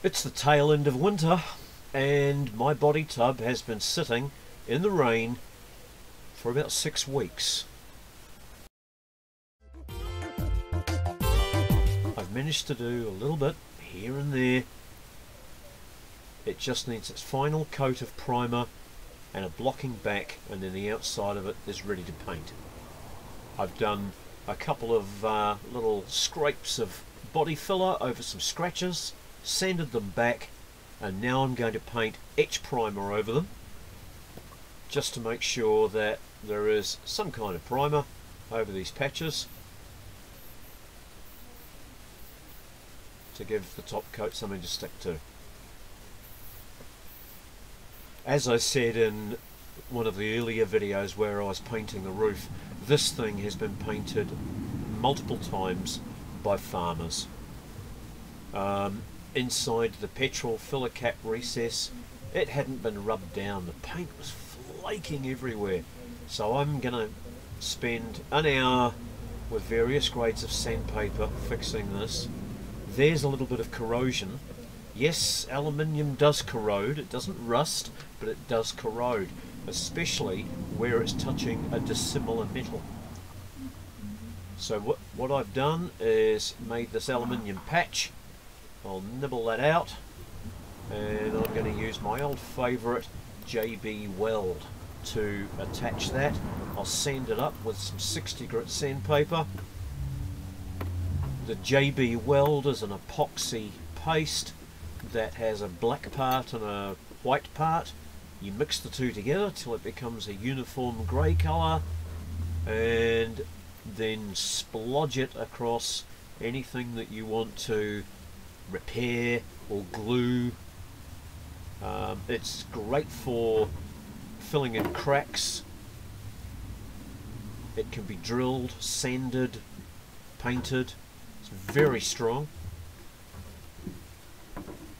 It's the tail end of winter and my body tub has been sitting in the rain for about six weeks. I've managed to do a little bit here and there. It just needs its final coat of primer and a blocking back and then the outside of it is ready to paint. I've done a couple of uh, little scrapes of body filler over some scratches sanded them back and now I'm going to paint etch primer over them just to make sure that there is some kind of primer over these patches to give the top coat something to stick to. As I said in one of the earlier videos where I was painting the roof, this thing has been painted multiple times by farmers. Um, inside the petrol filler cap recess. It hadn't been rubbed down. The paint was flaking everywhere. So I'm gonna spend an hour with various grades of sandpaper fixing this. There's a little bit of corrosion. Yes aluminium does corrode. It doesn't rust but it does corrode especially where it's touching a dissimilar metal. So what, what I've done is made this aluminium patch I'll nibble that out and I'm going to use my old favourite JB Weld to attach that. I'll sand it up with some 60 grit sandpaper. The JB Weld is an epoxy paste that has a black part and a white part. You mix the two together till it becomes a uniform grey colour and then splodge it across anything that you want to repair or glue. Um, it's great for filling in cracks. It can be drilled, sanded, painted. It's very strong.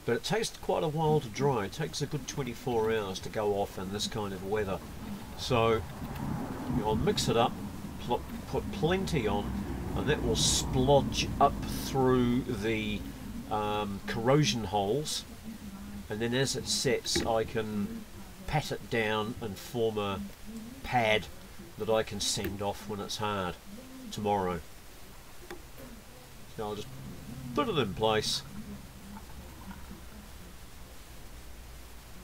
But it takes quite a while to dry. It takes a good 24 hours to go off in this kind of weather. So I'll mix it up, put plenty on, and that will splodge up through the um, corrosion holes and then as it sets I can pat it down and form a pad that I can send off when it's hard tomorrow. So I'll just put it in place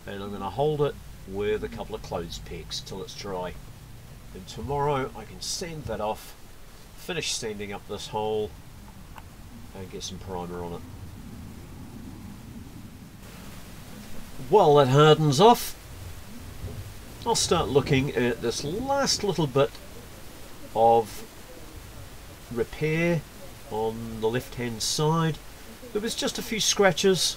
and I'm going to hold it with a couple of clothes pegs till it's dry. And tomorrow I can sand that off, finish sanding up this hole and get some primer on it. While that hardens off, I'll start looking at this last little bit of repair on the left hand side. There was just a few scratches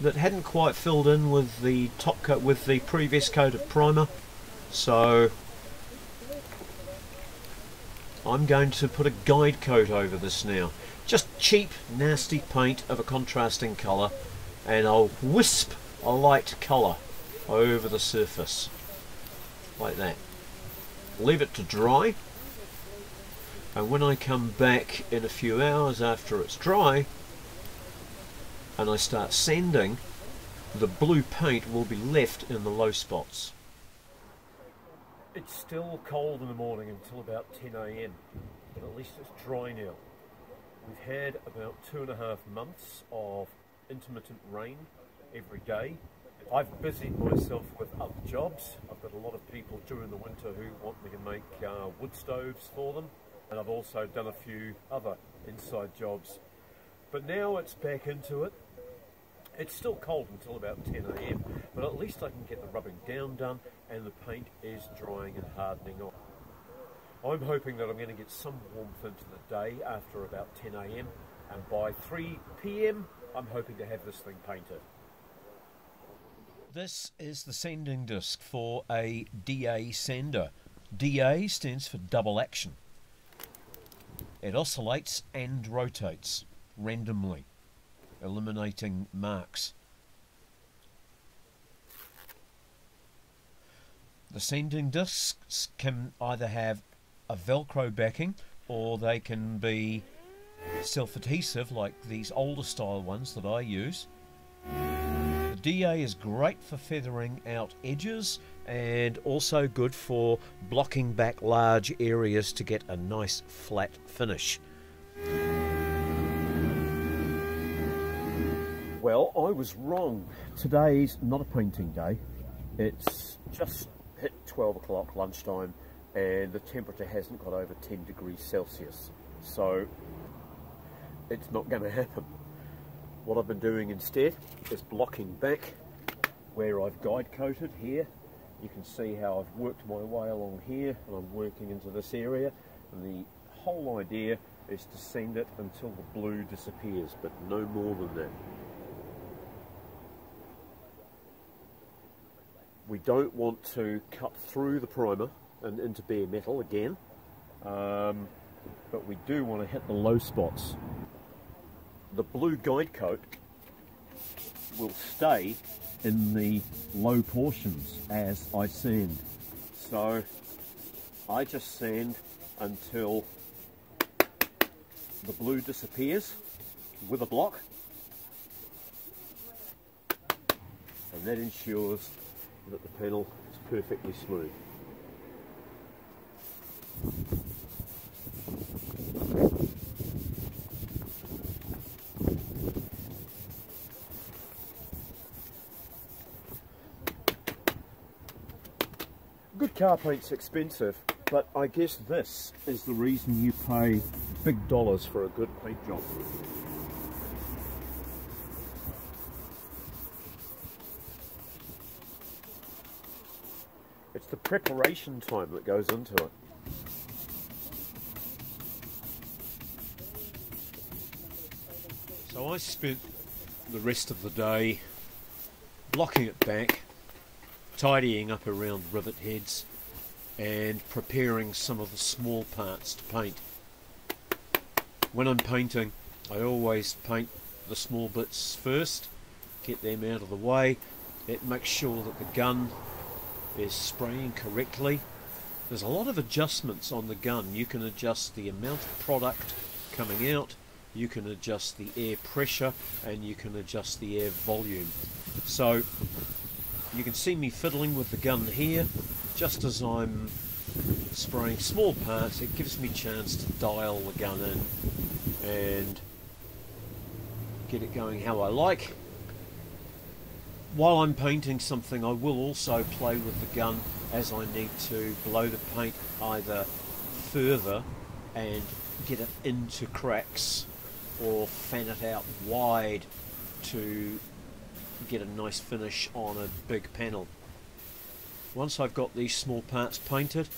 that hadn't quite filled in with the top coat with the previous coat of primer. So I'm going to put a guide coat over this now. Just cheap nasty paint of a contrasting colour and I'll wisp a light colour over the surface like that. Leave it to dry and when I come back in a few hours after it's dry and I start sanding the blue paint will be left in the low spots. It's still cold in the morning until about 10 a.m. but at least it's dry now. We've had about two and a half months of intermittent rain every day. I've busied myself with other jobs. I've got a lot of people during the winter who want me to make uh, wood stoves for them and I've also done a few other inside jobs. But now it's back into it. It's still cold until about 10 a.m. but at least I can get the rubbing down done and the paint is drying and hardening off. I'm hoping that I'm going to get some warmth into the day after about 10 a.m. and by 3 p.m. I'm hoping to have this thing painted. This is the sanding disc for a DA sander. DA stands for double action. It oscillates and rotates randomly, eliminating marks. The sanding discs can either have a velcro backing or they can be self-adhesive like these older style ones that I use DA is great for feathering out edges and also good for blocking back large areas to get a nice flat finish. Well, I was wrong. Today's not a painting day. It's just hit 12 o'clock lunchtime and the temperature hasn't got over 10 degrees Celsius. So it's not going to happen. What I've been doing instead is blocking back where I've guide coated here. You can see how I've worked my way along here and I'm working into this area and the whole idea is to send it until the blue disappears but no more than that. We don't want to cut through the primer and into bare metal again, um, but we do want to hit the low spots. The blue guide coat will stay in the low portions as I sand. So I just sand until the blue disappears with a block and that ensures that the panel is perfectly smooth. Car paint's expensive, but I guess this is the reason you pay big dollars for a good paint job. It's the preparation time that goes into it. So I spent the rest of the day blocking it back, tidying up around rivet heads and preparing some of the small parts to paint. When I'm painting I always paint the small bits first, get them out of the way. It makes sure that the gun is spraying correctly. There's a lot of adjustments on the gun. You can adjust the amount of product coming out, you can adjust the air pressure, and you can adjust the air volume. So you can see me fiddling with the gun here, just as I'm spraying small parts, it gives me chance to dial the gun in and get it going how I like. While I'm painting something I will also play with the gun as I need to blow the paint either further and get it into cracks or fan it out wide to get a nice finish on a big panel. Once I've got these small parts painted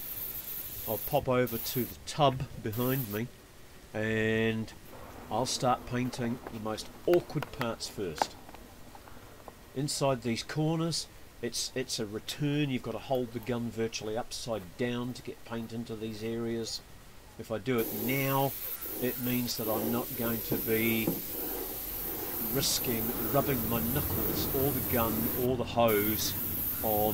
I'll pop over to the tub behind me and I'll start painting the most awkward parts first. Inside these corners it's it's a return. You've got to hold the gun virtually upside down to get paint into these areas. If I do it now it means that I'm not going to be risking rubbing my knuckles or the gun or the hose on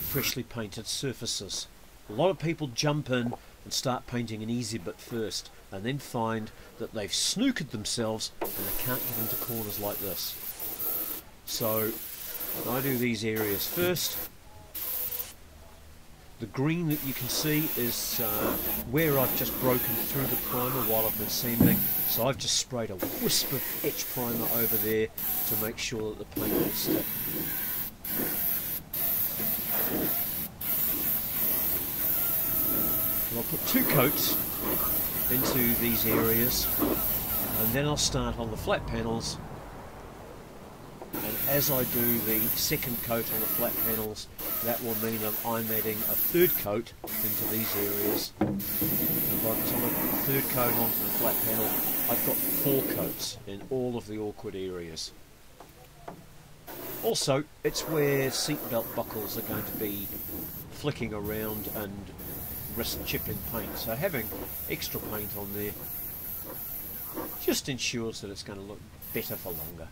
freshly painted surfaces a lot of people jump in and start painting an easy bit first and then find that they've snookered themselves and they can't get into corners like this so I do these areas first. The green that you can see is uh, where I've just broken through the primer while I've been sanding. So I've just sprayed a wisp of etch primer over there to make sure that the paint will stick. And I'll put two coats into these areas and then I'll start on the flat panels and as I do the second coat on the flat panels that will mean that I'm adding a third coat into these areas and by the time I put the third coat onto the flat panel I've got four coats in all of the awkward areas. Also it's where seatbelt buckles are going to be flicking around and risk chipping paint so having extra paint on there just ensures that it's going to look better for longer.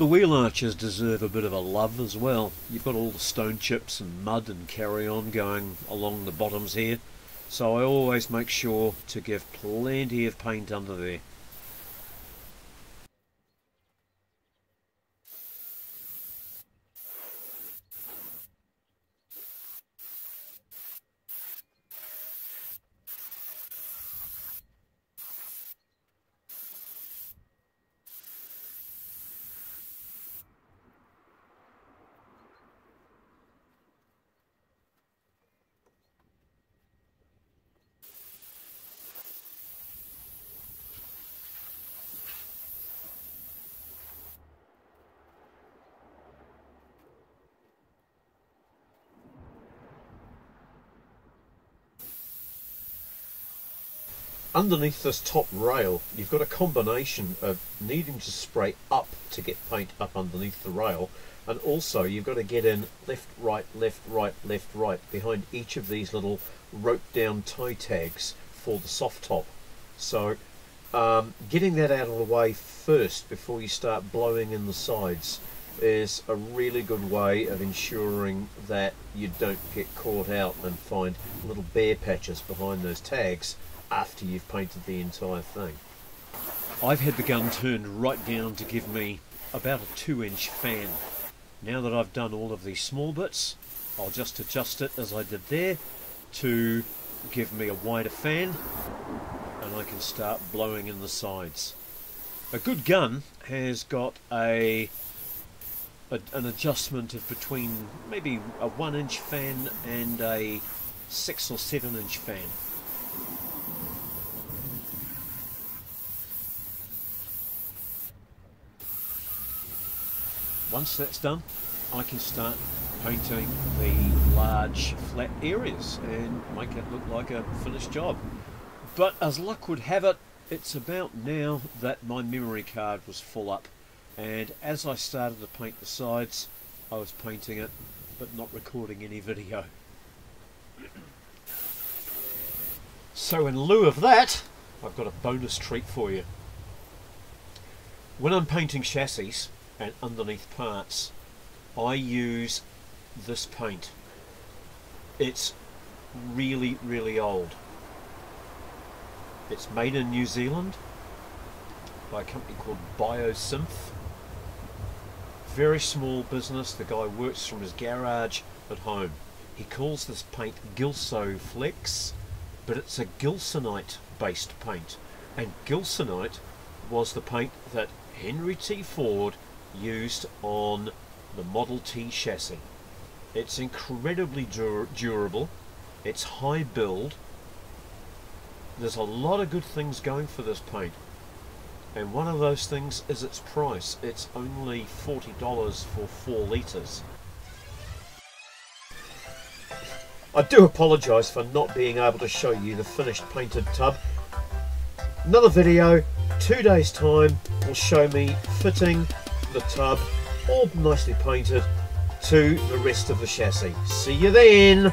The wheel arches deserve a bit of a love as well. You've got all the stone chips and mud and carry on going along the bottoms here. So I always make sure to give plenty of paint under there. Underneath this top rail you've got a combination of needing to spray up to get paint up underneath the rail and also you've got to get in left right left right left right behind each of these little rope down tie tags for the soft top. So um, getting that out of the way first before you start blowing in the sides is a really good way of ensuring that you don't get caught out and find little bare patches behind those tags after you've painted the entire thing. I've had the gun turned right down to give me about a two inch fan. Now that I've done all of these small bits, I'll just adjust it as I did there to give me a wider fan and I can start blowing in the sides. A good gun has got a, a an adjustment of between maybe a one inch fan and a six or seven inch fan. Once that's done, I can start painting the large flat areas and make it look like a finished job. But as luck would have it, it's about now that my memory card was full up and as I started to paint the sides I was painting it but not recording any video. So in lieu of that I've got a bonus treat for you. When I'm painting chassis and underneath parts I use this paint. It's really really old. It's made in New Zealand by a company called Biosynth. Very small business. The guy works from his garage at home. He calls this paint Gilso Flex but it's a gilsonite based paint. And gilsonite was the paint that Henry T. Ford used on the Model T chassis. It's incredibly dur durable, it's high build, there's a lot of good things going for this paint. And one of those things is its price. It's only $40 for 4 litres. I do apologise for not being able to show you the finished painted tub. Another video, two days time, will show me fitting the tub, all nicely painted, to the rest of the chassis. See you then!